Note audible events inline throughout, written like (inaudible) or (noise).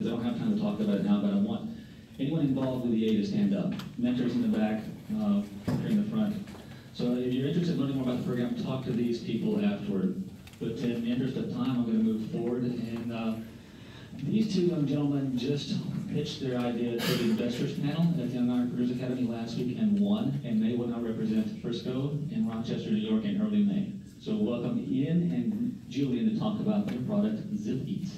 I don't have time to talk about it now, but I want anyone involved with the A to stand up. Mentors in the back, uh, in the front. So if you're interested in learning more about the program, talk to these people afterward. But in the interest of time, I'm going to move forward. And uh, these two young gentlemen just pitched their idea to the investors panel at the Young Entrepreneurs Academy last week and won. And they will now represent Frisco and Rochester, New York in early May. So welcome Ian and Julian to talk about their product, Zip Eats.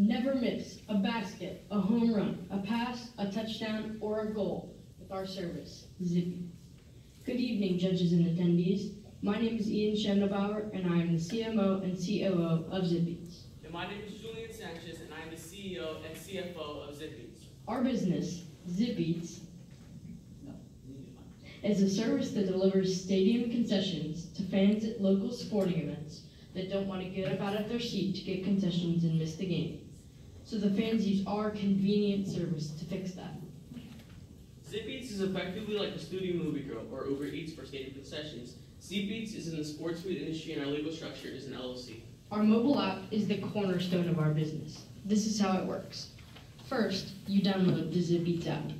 Never miss a basket, a home run, a pass, a touchdown, or a goal with our service, Zippy. Good evening, judges and attendees. My name is Ian Schendelbauer, and I am the CMO and COO of Zip Eats. And my name is Julian Sanchez, and I am the CEO and CFO of Zip Eats. Our business, Zip Eats, is a service that delivers stadium concessions to fans at local sporting events that don't want to get up out of their seat to get concessions and miss the game. So the fans use our convenient service to fix that. Zip Eats is effectively like a Studio Movie Grill or Uber Eats for stadium concessions. Zip Eats is in the sports food industry and our legal structure is an LLC. Our mobile app is the cornerstone of our business. This is how it works. First, you download the Zip Eats app.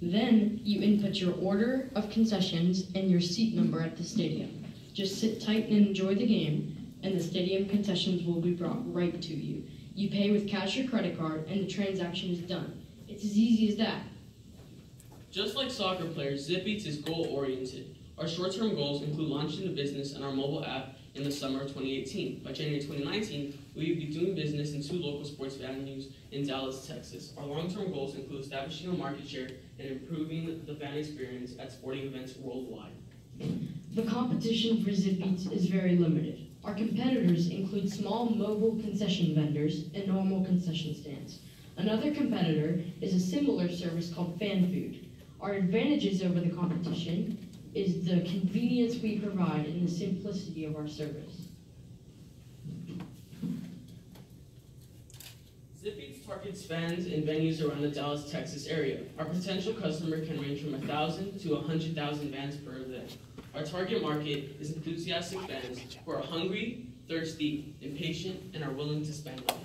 Then, you input your order of concessions and your seat number at the stadium. Just sit tight and enjoy the game, and the stadium concessions will be brought right to you. You pay with cash or credit card, and the transaction is done. It's as easy as that. Just like soccer players, Zip Eats is goal oriented. Our short term goals include launching the business and our mobile app in the summer of 2018. By January 2019, we will be doing business in two local sports venues in Dallas, Texas. Our long term goals include establishing a market share and improving the fan experience at sporting events worldwide. The competition for Zip Eats is very limited. Our competitors include small mobile concession vendors and normal concession stands. Another competitor is a similar service called Fan Food. Our advantages over the competition is the convenience we provide and the simplicity of our service. Zip Eats targets fans in venues around the Dallas, Texas area. Our potential customer can range from 1,000 to 100,000 fans per event. Our target market is enthusiastic fans who are hungry, thirsty, impatient, and are willing to spend money.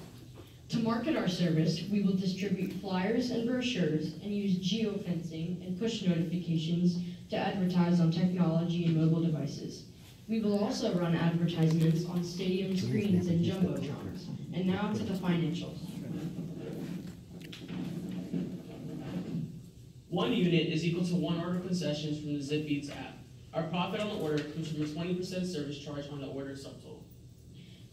To market our service, we will distribute flyers and brochures and use geofencing and push notifications to advertise on technology and mobile devices. We will also run advertisements on stadium screens and jumbo jumbotrons. And now to the financials. One unit is equal to one order of concessions from the Zip Eats app. Our profit on the order comes from a 20% service charge on the order subtotal.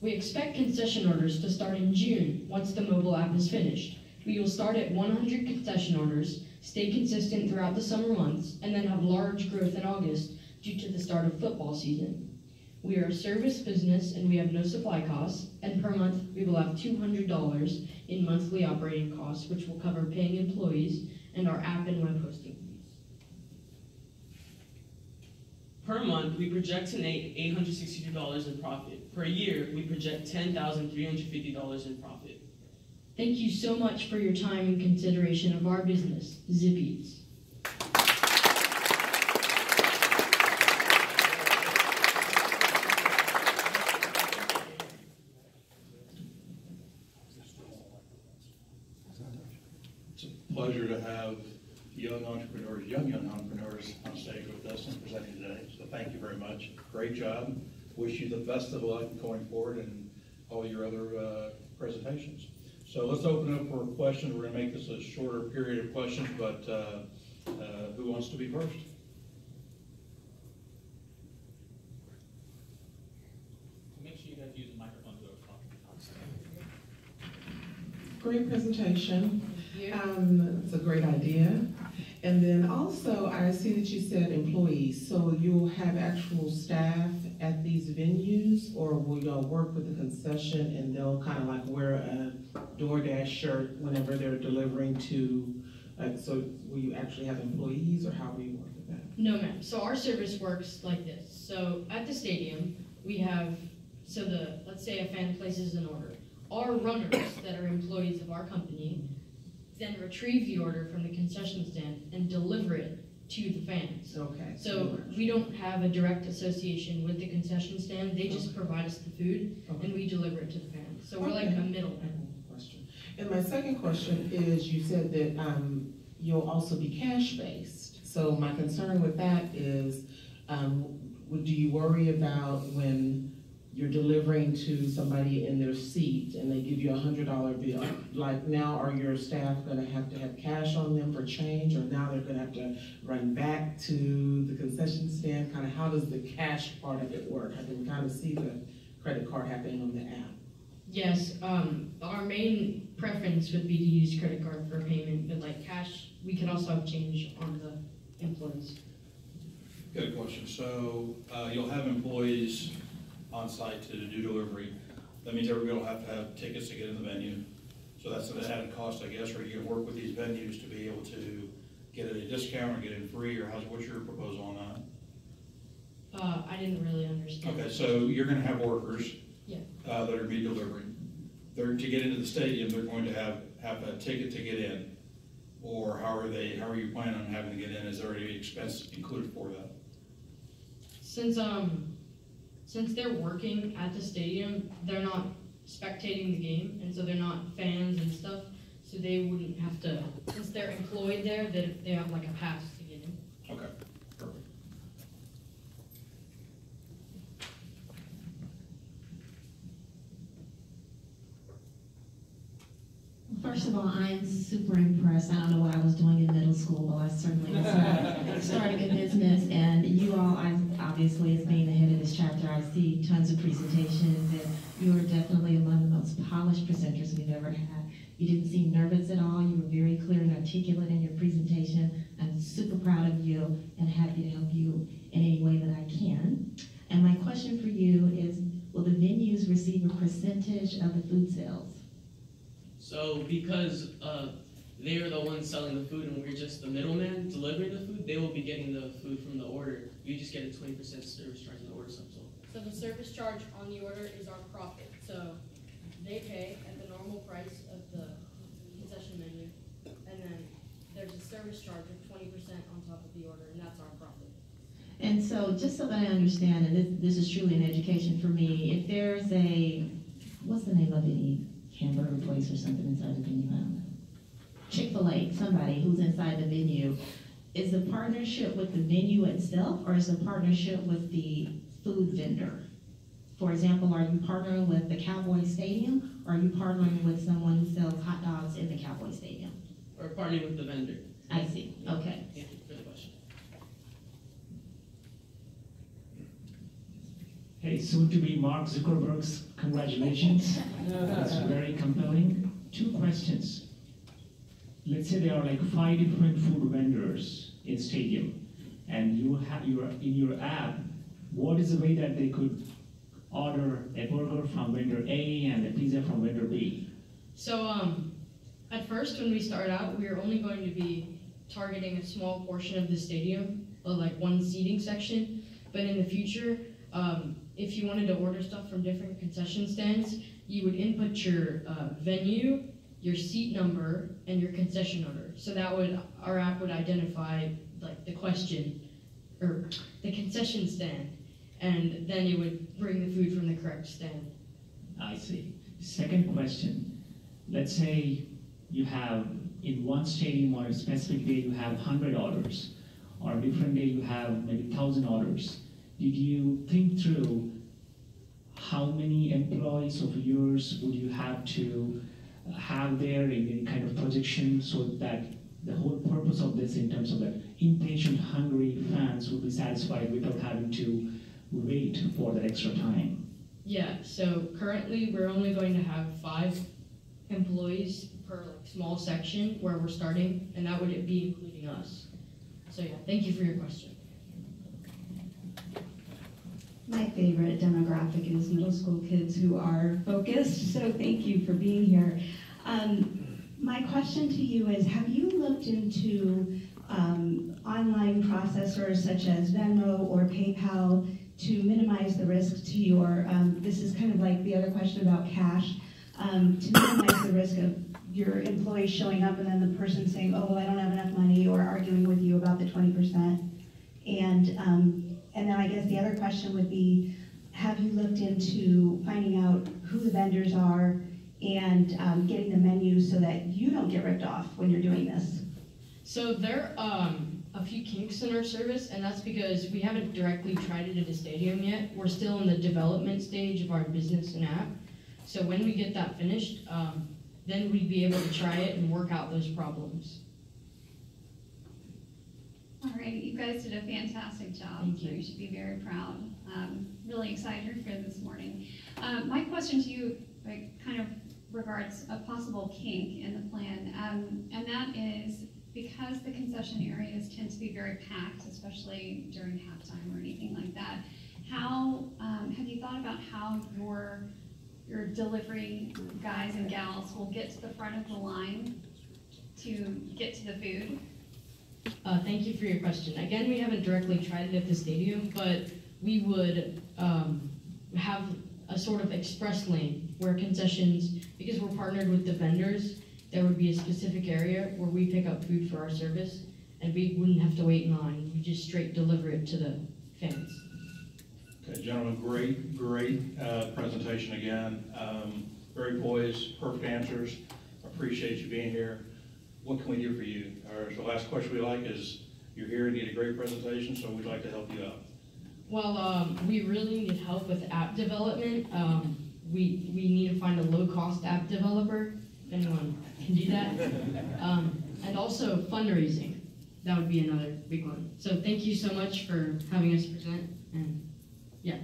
We expect concession orders to start in June once the mobile app is finished. We will start at 100 concession orders, stay consistent throughout the summer months, and then have large growth in August due to the start of football season. We are a service business and we have no supply costs, and per month we will have $200 in monthly operating costs, which will cover paying employees and our app and web hosting Per month, we project to make $862 in profit. Per year, we project $10,350 in profit. Thank you so much for your time and consideration of our business, Zip Eats. It's a pleasure to have young entrepreneurs, young, young entrepreneurs on stage with us and presenting today. So thank you very much. Great job. Wish you the best of luck going forward and all your other uh, presentations. So let's open up for questions. We're going to make this a shorter period of questions, but uh, uh, who wants to be first? Make sure you guys use a microphone to. Great presentation. Um, it's a great idea. And then also, I see that you said employees, so you'll have actual staff at these venues, or will y'all work with the concession and they'll kind of like wear a DoorDash shirt whenever they're delivering to, uh, so will you actually have employees, or how will you work with that? No, ma'am. So our service works like this. So at the stadium, we have, so the, let's say a fan places an order. Our runners that are employees of our company then retrieve the order from the concession stand and deliver it to the fans. Okay. So we don't have a direct association with the concession stand. They just provide us the food and we deliver it to the fans. So we're like a Okay. middleman. Question. And my second question is, you said that, um, you'll also be cash-based. So my concern with that is, um, do you worry about when you're delivering to somebody in their seat and they give you a hundred dollar bill? Like now, are your staff gonna have to have cash on them for change, or now they're gonna have to run back to the concession stand? Kind of, how does the cash part of it work? I can kind of see the credit card happening on the app. Yes, um, our main preference would be to use credit card for payment, but like cash, we can also have change on the employees. Good question. So, uh, you'll have employees on site to do delivery. That means everybody will have to have tickets to get in the venue. So that's an added cost, I guess, or you can work with these venues to be able to get a discount or get in free, or how's, what's your proposal on that? Uh, I didn't really understand. Okay, so you're gonna have workers. Yeah. Uh, that are be delivering. They're, to get into the stadium, they're going to have, have a ticket to get in. Or how are they, how are you planning on having to get in? Is there any expense included for that? Since, um, since they're working at the stadium, they're not spectating the game, and so they're not fans and stuff, so they wouldn't have to, since they're employed there, they, they have like a pass to get in. Okay, perfect. First of all, I am super impressed. I don't know what I was doing in middle school, but I certainly was (laughs) not starting a business. And you all, I, obviously, as being the head of chapter, I see tons of presentations, and you are definitely among the most polished presenters we've ever had. You didn't seem nervous at all. You were very clear and articulate in your presentation. I'm super proud of you and happy to help you in any way that I can. And my question for you is, will the venues receive a percentage of the food sales? So because uh, they are the ones selling the food and we're just the middleman delivering the food, they will be getting the food from the order. We just get a 20% service charge on the order subtotal. So the service charge on the order is our profit, so they pay at the normal price of the concession menu, and then there's a service charge of twenty percent on top of the order, and that's our profit. And so, just so that I understand, and this, this is truly an education for me, if there's a, what's the name of any hamburger place or something inside the venue? I don't know. Chick-fil-A, somebody who's inside the venue, is the partnership with the venue itself, or is the partnership with the food vendor? For example, are you partnering with the Cowboy Stadium, or are you partnering with someone who sells hot dogs in the Cowboy Stadium? Or partnering with the vendor. I see, okay. Thank you for the question. Hey, soon to be Mark Zuckerberg's congratulations. That's very compelling. Two questions. Let's say there are like five different food vendors in stadium, and you have your in your app. What is the way that they could order a burger from vendor A and a pizza from vendor B? So, um, at first, when we start out, we are only going to be targeting a small portion of the stadium, or like one seating section. But in the future, um, if you wanted to order stuff from different concession stands, you would input your uh, venue, your seat number, and your concession order. So that would our app would identify like the question or the concession stand, and then it would bring the food from the correct stand. I see. Second question. Let's say you have in one stadium or a specific day you have 100 orders, or a different day you have maybe 1,000 orders. Did you think through how many employees of yours would you have to have there in any kind of projection so that the whole purpose of this in terms of the impatient, hungry fans will be satisfied without having to wait for that extra time? Yeah, so currently we're only going to have five employees per like, small section where we're starting, and that would be including us. So yeah, thank you for your question. My favorite demographic is middle school kids who are focused, so thank you for being here. Um, my question to you is, have you looked into um, online processors such as Venmo or PayPal to minimize the risk to your, um, this is kind of like the other question about cash, um, to minimize the risk of your employees showing up and then the person saying, oh, I don't have enough money, or arguing with you about the twenty percent. And, um, and then I guess the other question would be, have you looked into finding out who the vendors are and, um, getting the menus so that you don't get ripped off when you're doing this? So there um, a few kinks in our service, and that's because we haven't directly tried it at a stadium yet. We're still in the development stage of our business and app. So when we get that finished, um, then we'd be able to try it and work out those problems. All right, you guys did a fantastic job. Thank so you. You should be very proud. Um, really excited you're this morning. Um, my question to you, like, kind of regards a possible kink in the plan, um, and that is because the concession areas tend to be very packed, especially during halftime or anything like that. How um, have you thought about how your your delivery guys and gals will get to the front of the line to get to the food? Uh, thank you for your question. Again, we haven't directly tried it at the stadium, but we would um, have a sort of express lane where concessions, because we're partnered with the vendors, there would be a specific area where we pick up food for our service, and we wouldn't have to wait in line. We just straight deliver it to the fans. Okay, gentlemen, great, great uh, presentation again. Um, Very poised, perfect answers. Appreciate you being here. What can we do for you? Or the last question we like is, you're here and you did a great presentation, so we'd like to help you out. Well, um, we really need help with app development. Um, we, we need to find a low-cost app developer, anyone can do that. Um, and also fundraising, that would be another big one. So thank you so much for having us present, and yeah,